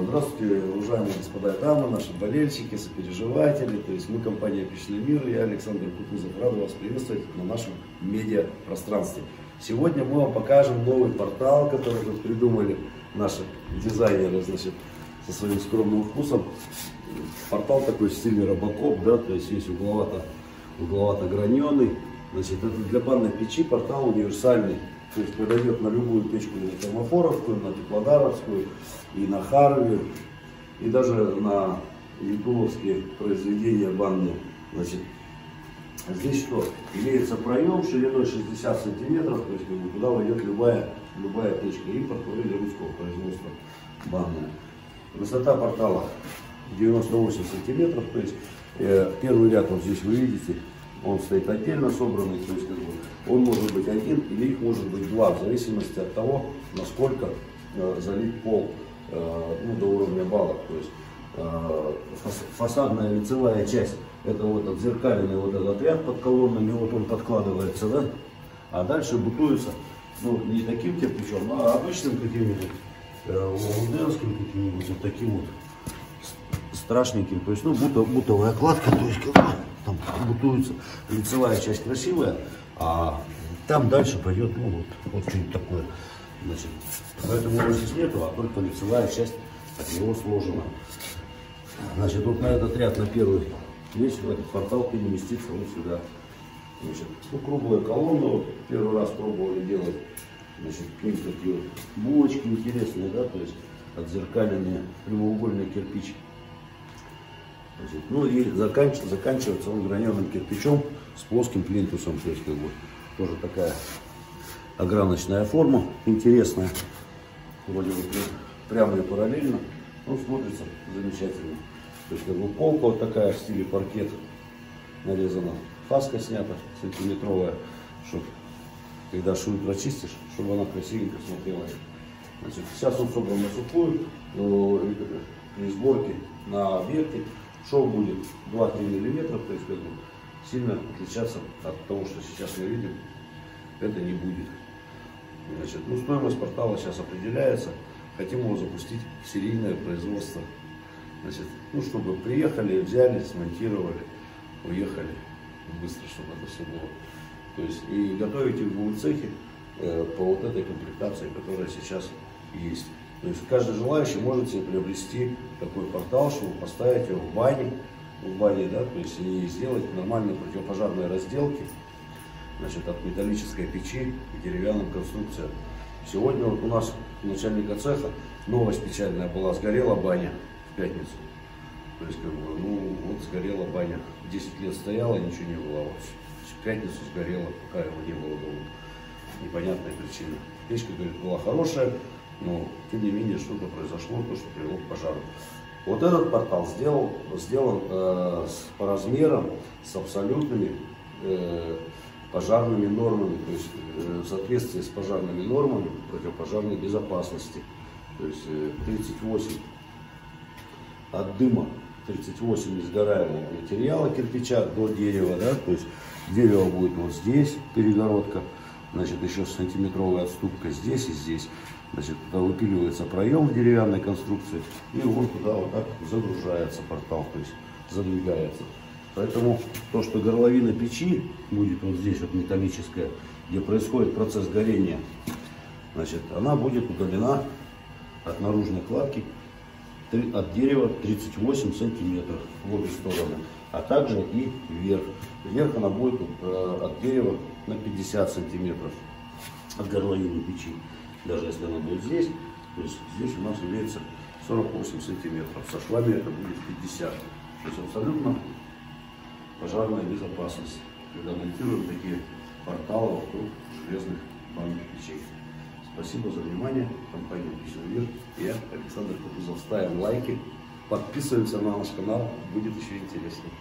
Здравствуйте, уважаемые господа и дамы, наши болельщики, сопереживатели. То есть мы компания «Печный мир», я Александр Кутузов, рад вас приветствовать на нашем медиапространстве. Сегодня мы вам покажем новый портал, который тут придумали наши дизайнеры, значит, со своим скромным вкусом. Портал такой в стиле робокоп, да, то есть есть угловато, угловато граненый. Значит, это для банной печи портал универсальный. То есть подойдет на любую печку, на термофоровскую, на теплодаровскую, и на Харви, и даже на ютубовские произведения банные. Значит, здесь что? Имеется проем шириной 60 сантиметров, то есть куда войдет любая, любая печка импортного или русского производства банная. Высота портала 98 сантиметров, то есть э, первый ряд вот здесь вы видите, он стоит отдельно собранный, то есть он может быть один или их может быть два, в зависимости от того, насколько э, залит пол э, ну, до уровня балок. То есть э, фас, фасадная лицевая часть, это вот отзеркаленный вот этот ряд под колоннами, вот он подкладывается, да, а дальше бутуется, ну, не таким кирпичом, а обычным каким-нибудь, лондонским каким-нибудь, вот таким вот страшненьким, то есть, ну, бутовая кладка, то есть, как там бутуется лицевая часть красивая, а там дальше пойдет, ну, вот, вот что-нибудь такое, значит, поэтому его здесь нету, а только лицевая часть от него сложена. Значит, вот на этот ряд, на первый, весь этот портал переместится вот сюда. Значит, ну, круглая колонна, вот, первый раз пробовали делать, значит, какие-то такие булочки интересные, да, то есть, отзеркаленные прямоугольный кирпич. Ну и заканч, заканчивается он граненым кирпичом с плоским плинтусом, то есть как бы тоже такая ограночная форма, интересная, вроде бы прямо и параллельно, но смотрится замечательно. То есть как бы полка вот такая в стиле паркет нарезана, фаска снята сантиметровая, чтобы когда шум прочистишь, чтобы она красивенько смотрелась. Значит, сейчас он собран на сухую, при сборке на объекте шов будет 2-3 миллиметра, то есть как бы, сильно отличаться от того, что сейчас мы видим, это не будет. Значит, ну, стоимость портала сейчас определяется. Хотим его запустить в серийное производство. Значит, ну, чтобы приехали, взяли, смонтировали, уехали быстро, чтобы это все было. То есть и готовить их будут цехи э, по вот этой комплектации, которая сейчас есть. То есть каждый желающий может себе приобрести такой портал, чтобы поставить его в бане, в бане, да, то есть и сделать нормальные противопожарные разделки, значит, от металлической печи к деревянным конструкциям. Сегодня вот у нас начальника цеха новость печальная была, сгорела баня в пятницу. То есть, как бы, ну, вот сгорела баня. 10 лет стояла, ничего не было. Вот в пятницу сгорела, пока его не было дома. Непонятная причина. Печка, говорит, была хорошая, но тем не менее что-то произошло, то, что привело к пожару. Вот этот портал сделал, сделан э, с, по размерам, с абсолютными э, пожарными нормами, то есть э, в соответствии с пожарными нормами противопожарной безопасности. То есть э, 38 от дыма, 38 несгораемого материала кирпича до дерева, да, то есть дерево будет вот здесь, перегородка, значит еще сантиметровая отступка здесь и здесь. Значит, туда выпиливается проем в деревянной конструкции, и он туда вот так загружается портал, то есть задвигается. Поэтому то, что горловина печи будет вот здесь вот металлическая, где происходит процесс горения, значит, она будет удалена от наружной кладки от дерева 38 сантиметров в обе стороны, а также и вверх. Вверх она будет э, от дерева на 50 сантиметров от горловины печи даже если она будет здесь, то есть здесь у нас имеется 48 сантиметров, со швами это будет 50. То есть абсолютно пожарная безопасность, когда монтируем такие порталы вокруг железных. Спасибо за внимание. Компания Пищевый мир. Я, Александр Кутузов. Ставим лайки, подписываемся на наш канал, будет еще интереснее.